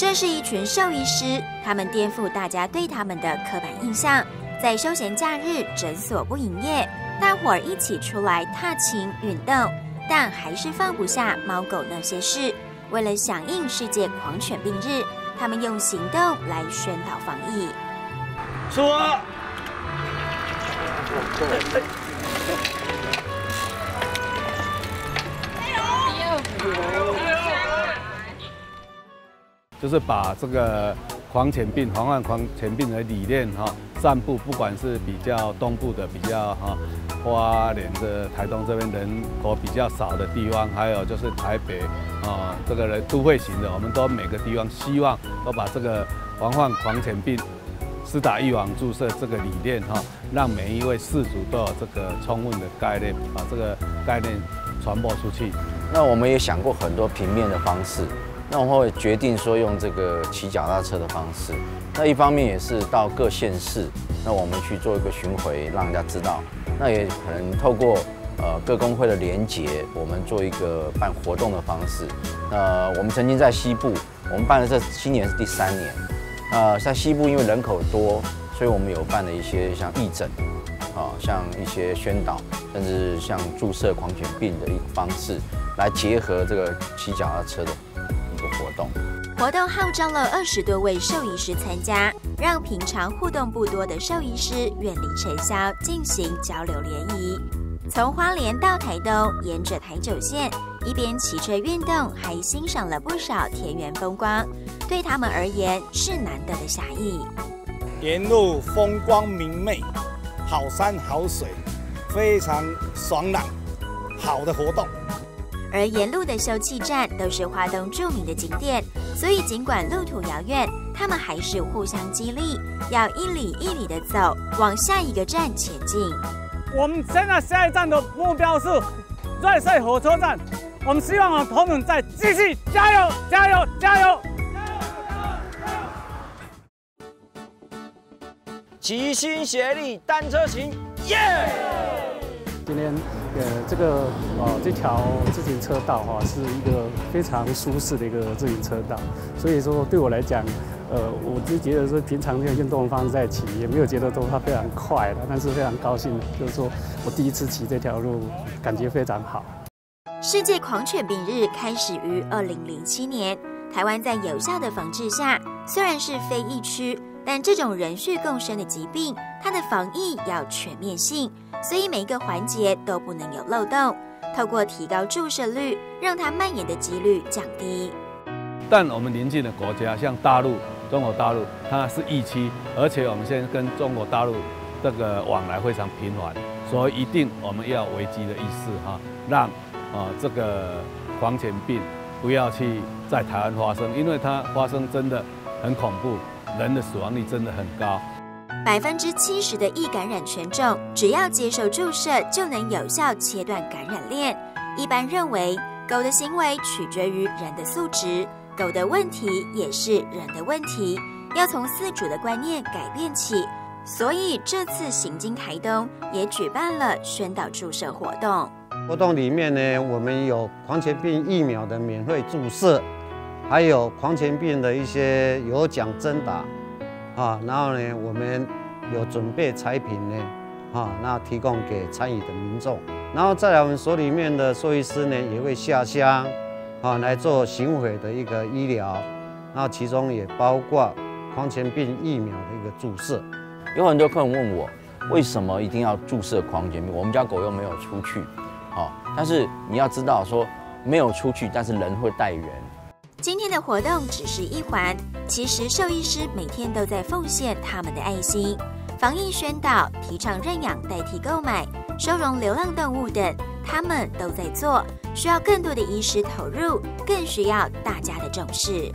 这是一群兽医师，他们颠覆大家对他们的刻板印象，在休闲假日诊所不营业，大伙儿一起出来踏青运动，但还是放不下猫狗那些事。为了响应世界狂犬病日，他们用行动来宣导防疫。说。就是把这个狂犬病、防范狂犬病的理念哈，散布，不管是比较东部的、比较哈花莲的、台东这边人口比较少的地方，还有就是台北啊这个人都会型的，我们都每个地方希望都把这个防范狂犬病、施打预防注射这个理念哈，让每一位饲主都有这个充分的概念，把这个概念传播出去。那我们也想过很多平面的方式。那我会决定说用这个骑脚踏车的方式，那一方面也是到各县市，那我们去做一个巡回，让人家知道。那也可能透过呃各工会的联结，我们做一个办活动的方式。那，我们曾经在西部，我们办了这今年是第三年。呃，在西部因为人口多，所以我们有办了一些像义诊，啊，像一些宣导，甚至像注射狂犬病的一个方式，来结合这个骑脚踏车的。活动活动号召了二十多位兽医师参加，让平常互动不多的兽医师远离尘嚣，进行交流联谊。从花莲到台东，沿着台九线，一边骑车运动，还欣赏了不少田园风光，对他们而言是难得的侠义。沿路风光明媚，好山好水，非常爽朗，好的活动。而沿路的休憩站都是花东著名的景点，所以尽管路途遥远，他们还是互相激励，要一里一里的走，往下一个站前进。我们现在下一站的目标是瑞穗火车站，我们希望啊，朋友们再继续加油，加油，加油！齐心协力，单车行，耶！今天。呃，这个呃这条自行车道哈，是一个非常舒适的一个自行车道，所以说对我来讲，呃，我就觉得说平常用运动方式在骑，也没有觉得说它非常快的，但是非常高兴，就是说我第一次骑这条路，感觉非常好。世界狂犬病日开始于二零零七年，台湾在有效的防治下，虽然是非疫区，但这种人畜共生的疾病，它的防疫要全面性。所以每一个环节都不能有漏洞，透过提高注射率，让它蔓延的几率降低。但我们邻近的国家，像大陆、中国大陆，它是疫区，而且我们现在跟中国大陆这个往来非常频繁，所以一定我们要危机的意识哈，让啊这个狂犬病不要去在台湾发生，因为它发生真的很恐怖，人的死亡率真的很高。百分之七十的易感染群众，只要接受注射就能有效切断感染链。一般认为，狗的行为取决于人的素质，狗的问题也是人的问题，要从饲主的观念改变起。所以这次行经台东也举办了宣导注射活动。活动里面呢，我们有狂犬病疫苗的免费注射，还有狂犬病的一些有奖征答。啊，然后呢，我们有准备产品呢，啊，那提供给参与的民众。然后再来，我们所里面的兽医师呢，也会下乡，啊，来做行毁的一个医疗。那其中也包括狂犬病疫苗的一个注射。有很多客人问我，为什么一定要注射狂犬病？我们家狗又没有出去，啊，但是你要知道说，没有出去，但是人会带源。今天的活动只是一环，其实兽医师每天都在奉献他们的爱心，防疫宣导、提倡认养代替购买、收容流浪动物等，他们都在做。需要更多的医师投入，更需要大家的重视。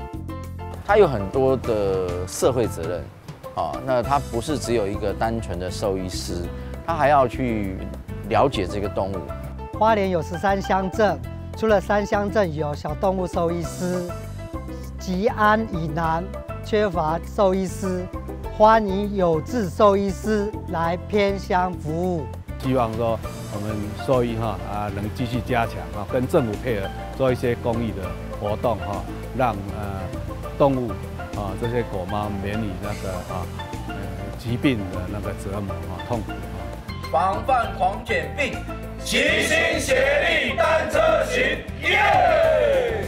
他有很多的社会责任，啊，那他不是只有一个单纯的兽医师，他还要去了解这个动物。花莲有十三乡镇。除了三乡镇有小动物兽医师，吉安以南缺乏兽医师，欢迎有志兽医师来偏乡服务。希望说我们兽医哈啊能继续加强啊，跟政府配合做一些公益的活动哈，让呃动物啊，这些狗猫免于那个啊呃疾病的那个折磨啊痛苦啊。防范狂犬病，齐心协力单车行，耶！